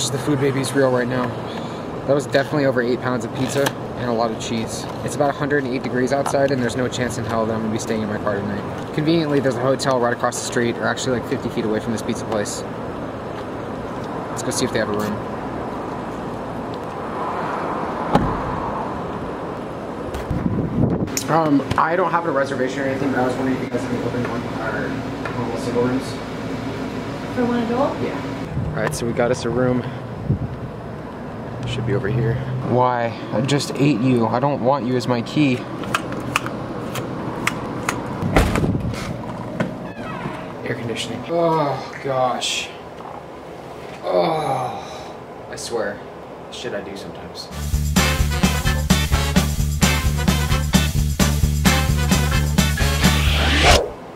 My gosh, the food baby's real right now. That was definitely over eight pounds of pizza and a lot of cheese. It's about 108 degrees outside and there's no chance in hell that I'm gonna be staying in my car tonight. Conveniently, there's a hotel right across the street, or actually like 50 feet away from this pizza place. Let's go see if they have a room. Um, I don't have a reservation or anything, but I was wondering if you guys have open one or normal single rooms. For one adult? Yeah. All right, so we got us a room. Should be over here. Why? I just ate you. I don't want you as my key. Air conditioning. Oh, gosh. Oh, I swear. Shit I do sometimes.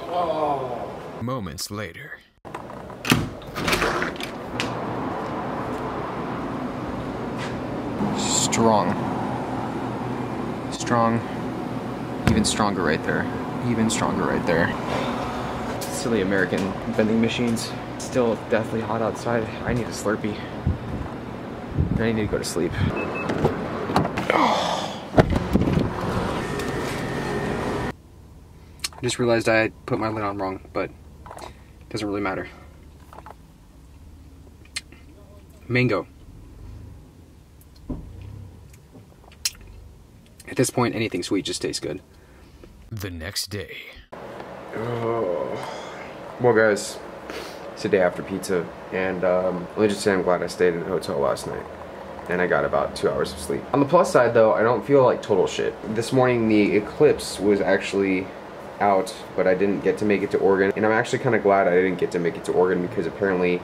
Oh. Moments later. Strong. Strong. Even stronger right there. Even stronger right there. Silly American vending machines. Still deathly hot outside. I need a Slurpee. I need to go to sleep. I just realized I put my lid on wrong, but it doesn't really matter. Mango. At this point, anything sweet just tastes good. The next day. Oh. Well, guys, it's the day after pizza, and um, let me just say I'm glad I stayed in the hotel last night. And I got about two hours of sleep. On the plus side, though, I don't feel like total shit. This morning, the eclipse was actually out, but I didn't get to make it to Oregon. And I'm actually kind of glad I didn't get to make it to Oregon because apparently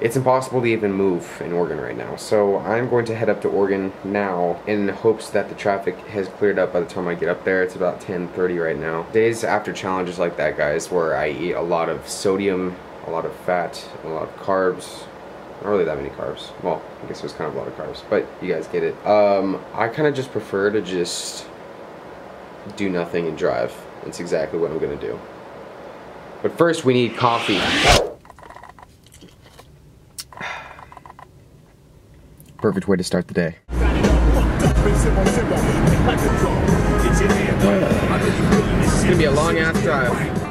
it's impossible to even move in Oregon right now. So I'm going to head up to Oregon now in hopes that the traffic has cleared up by the time I get up there. It's about 10:30 right now. Days after challenges like that, guys, where I eat a lot of sodium, a lot of fat, a lot of carbs, not really that many carbs. Well, I guess it was kind of a lot of carbs, but you guys get it. Um, I kind of just prefer to just do nothing and drive. That's exactly what I'm gonna do. But first, we need coffee. Perfect way to start the day. It's gonna be a long ass drive.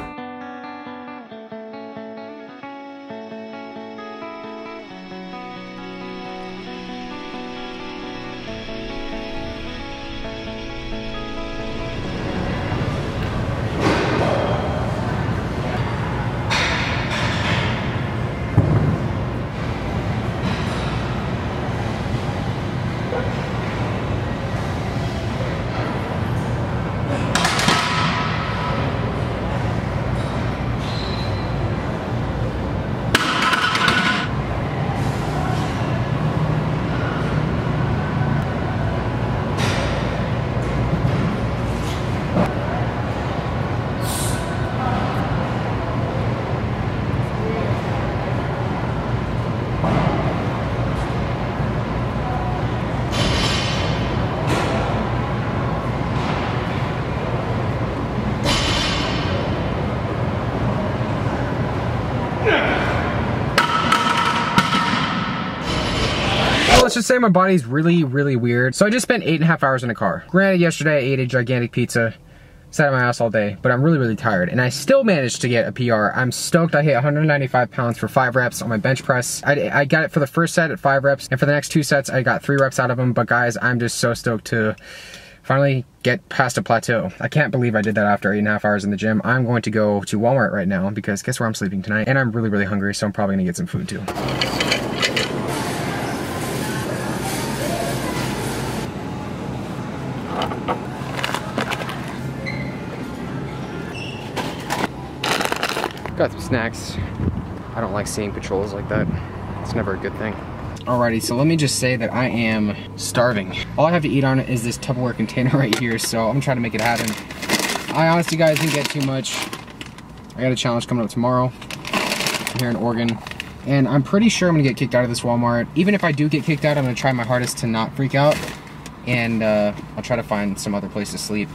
Let's just say my body's really, really weird. So I just spent eight and a half hours in a car. Granted, yesterday I ate a gigantic pizza, sat on my ass all day, but I'm really, really tired. And I still managed to get a PR. I'm stoked I hit 195 pounds for five reps on my bench press. I, I got it for the first set at five reps, and for the next two sets, I got three reps out of them. But guys, I'm just so stoked to finally get past a plateau. I can't believe I did that after eight and a half hours in the gym. I'm going to go to Walmart right now because guess where I'm sleeping tonight? And I'm really, really hungry, so I'm probably gonna get some food too. Snacks. I don't like seeing patrols like that. It's never a good thing. Alrighty, so let me just say that I am starving. All I have to eat on it is this Tupperware container right here, so I'm trying to make it happen. I honestly, guys, didn't get too much. I got a challenge coming up tomorrow here in Oregon, and I'm pretty sure I'm gonna get kicked out of this Walmart. Even if I do get kicked out, I'm gonna try my hardest to not freak out, and uh, I'll try to find some other place to sleep.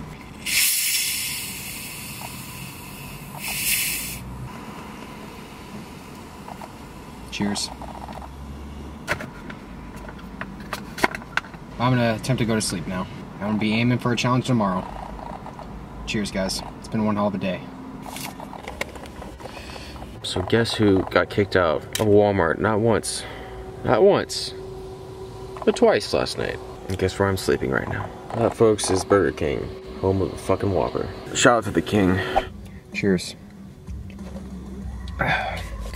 Cheers. I'm gonna attempt to go to sleep now. I'm gonna be aiming for a challenge tomorrow. Cheers, guys. It's been one hell of a day. So guess who got kicked out of Walmart? Not once. Not once. But twice last night. And guess where I'm sleeping right now? That, folks, is Burger King. Home of the fucking Whopper. Shout out to the King. Cheers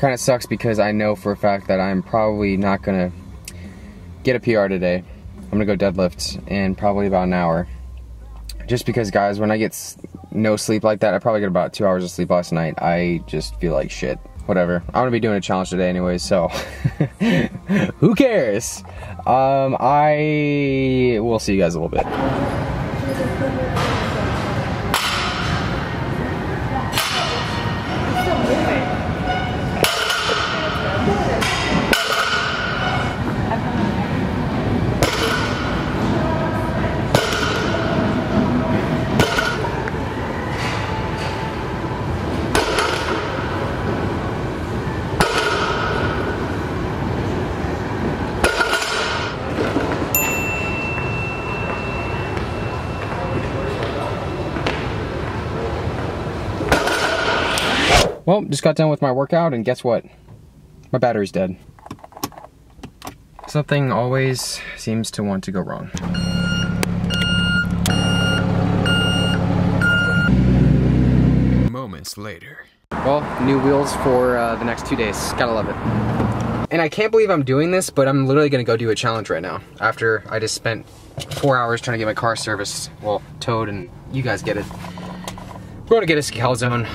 kind of sucks because I know for a fact that I'm probably not gonna get a PR today. I'm gonna go deadlift in probably about an hour. Just because, guys, when I get no sleep like that, I probably get about two hours of sleep last night. I just feel like shit. Whatever. I'm gonna be doing a challenge today anyway, so who cares? Um, I will see you guys a little bit. Well, just got done with my workout, and guess what? My battery's dead. Something always seems to want to go wrong. Moments later. Well, new wheels for uh, the next two days. Gotta love it. And I can't believe I'm doing this, but I'm literally gonna go do a challenge right now. After I just spent four hours trying to get my car serviced, well, towed, and you guys get it. We're gonna get a calzone.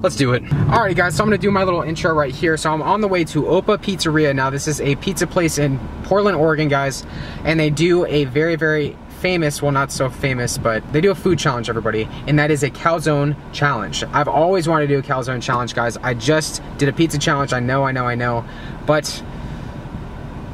Let's do it. Alrighty guys, so I'm gonna do my little intro right here. So I'm on the way to Opa Pizzeria. Now this is a pizza place in Portland, Oregon, guys. And they do a very, very famous, well not so famous, but they do a food challenge, everybody, and that is a calzone challenge. I've always wanted to do a calzone challenge, guys. I just did a pizza challenge, I know, I know, I know, but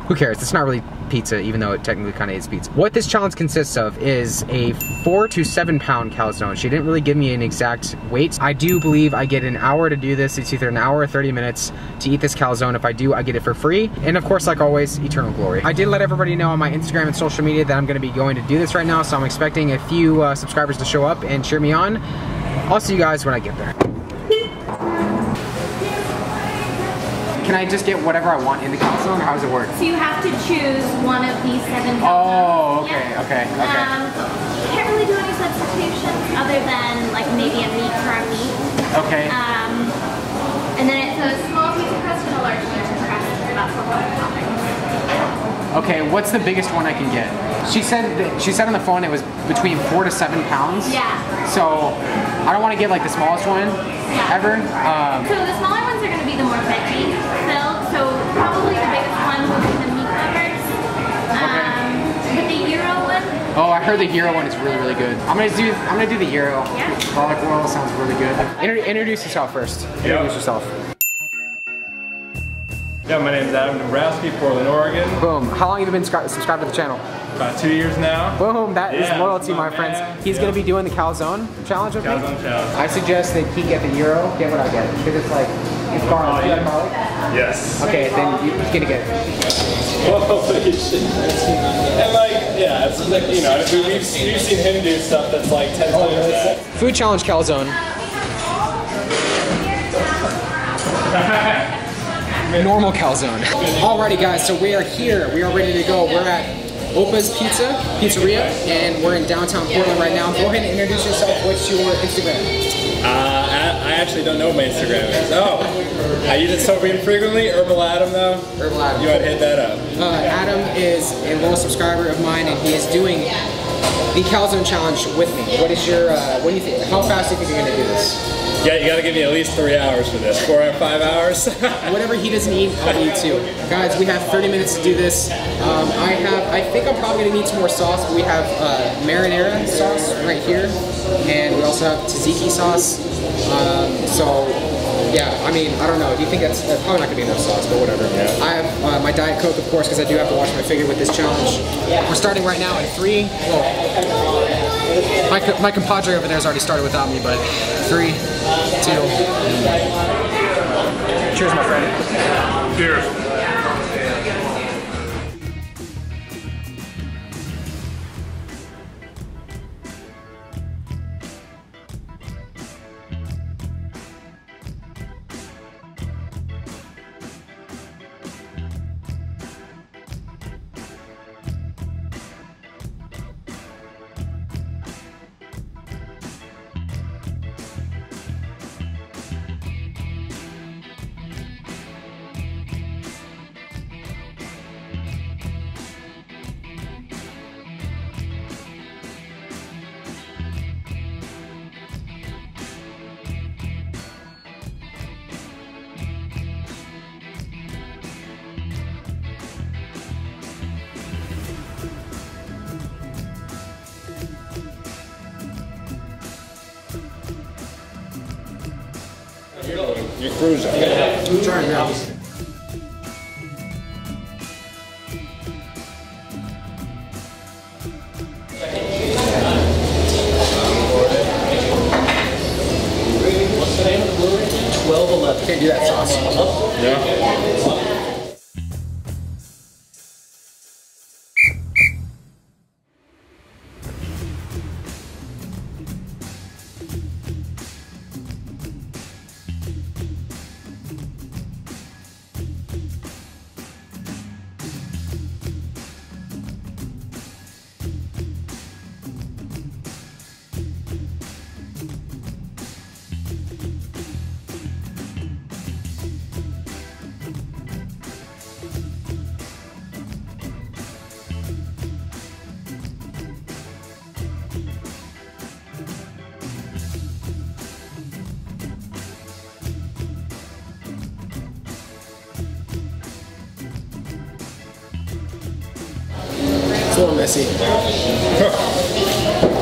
who cares? It's not really pizza, even though it technically kind of is pizza. What this challenge consists of is a four to seven pound calzone. She didn't really give me an exact weight. I do believe I get an hour to do this. It's either an hour or 30 minutes to eat this calzone. If I do, I get it for free. And of course, like always, eternal glory. I did let everybody know on my Instagram and social media that I'm gonna be going to do this right now, so I'm expecting a few uh, subscribers to show up and cheer me on. I'll see you guys when I get there. Can I just get whatever I want in the calzone, or how does it work? So you have to choose one of these seven. Oh, okay, Yeah. okay, okay. Um, you can't really do any substitutions other than like maybe a meat for a meat. Okay. Um, and then it's a small pizza crust and a large pizza crust. That's what we're toppings. Okay, what's the biggest one I can get? She said that, she said on the phone it was between four to seven pounds. Yeah. So I don't want to get like the smallest one Yeah. ever. Um, So the smaller ones are going to be the more veggie heard the hero one is really really good. I'm gonna do I'm gonna do the hero. Yeah. Garlic oil sounds really good. Inter- introduce yourself first. Introduce yourself. Yeah, my name is Adam Dombrowski, Portland, Oregon. Boom. How long have you been scri- subscribed to the channel? About two years now. Boom. That is Yeah, loyalty, my my friends. He's Yeah. gonna be doing the calzone challenge with me. Calzone challenge. I suggest that he get the gyro. Get what I get because it's like it's garlic. Oh, yeah. garlic? Yes. Okay, then you- he's gonna get it. Oh, and like, yeah, it's like, you know, we- we've, we've seen him do stuff that's like 10 times oh, that. Food challenge calzone. Normal calzone. Alrighty guys, so we are here. We are ready to go. We're at Opa's Pizza, Pizzeria, and we're in downtown Portland right now. Go ahead and introduce yourself. What's your Instagram? Uh, I, I actually don't know what my Instagram is. Oh, I use it so infrequently. Herbal Adam though. Herbal Adam. You want to hit that up? Uh, Adam is a loyal subscriber of mine, and he is doing the calzone challenge with me. What is your, uh, what do you think? How fast do you think you're gonna do this? Yeah, you got to give me at least three hours for this. Four or five hours. Whatever he doesn't eat, I'll eat too. Guys, we have 30 minutes to do this. Um, I have, I think I'm probably gonna need some more sauce, but we have uh, marinara sauce right here, and we also have tzatziki sauce. Um, so, yeah, I mean, I don't know. Do you think that's, that's probably not gonna be enough sauce, but whatever. Yeah. I have uh, my Diet Coke, of course, because I do have to watch my figure with this challenge. We're starting right now in three. Well, my, my compadre over there has already started without me, but three, two. Cheers, my friend. Cheers. You're cruising. Trying now. It's a little messy.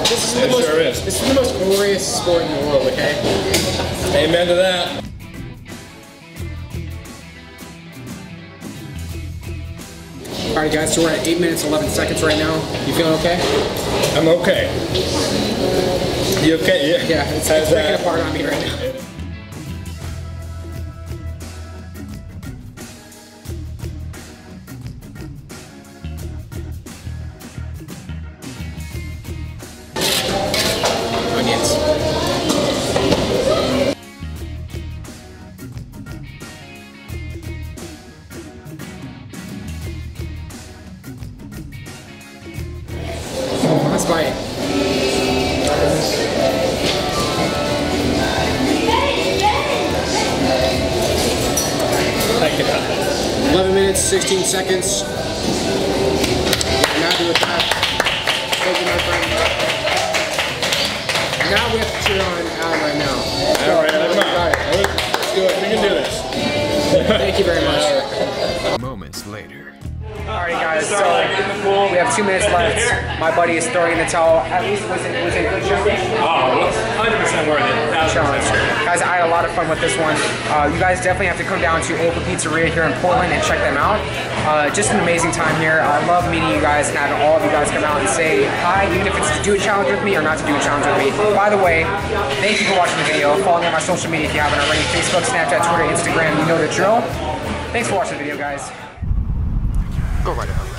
This is the It most, sure is. This is the most glorious sport in the world, okay? Amen to that. Alright guys, so we're at 8 minutes 11 seconds right now. You feeling okay? I'm okay. You okay? Yeah. Yeah, it's, How's it's breaking apart on me right now. 15 seconds. Now do. Now we have to cheer on right now. All right, let. Let's do it. We can do this. Thank you very much. Moments later. Alright guys, so we have two minutes left. My buddy is throwing the towel. At least was it was it good show? Oh, 100% worth it. Challenge. Guys, I had a lot of fun with this one. Uh, you guys definitely have to come down to Opa Pizzeria here in Portland and check them out. Uh, just an amazing time here. I love meeting you guys and having all of you guys come out and say hi, even if it's to do a challenge with me or not to do a challenge with me. By the way, thank you for watching the video. Follow me on my social media if you haven't already. Facebook, Snapchat, Twitter, Instagram, you know the drill. Thanks for watching the video, guys. Go right ahead.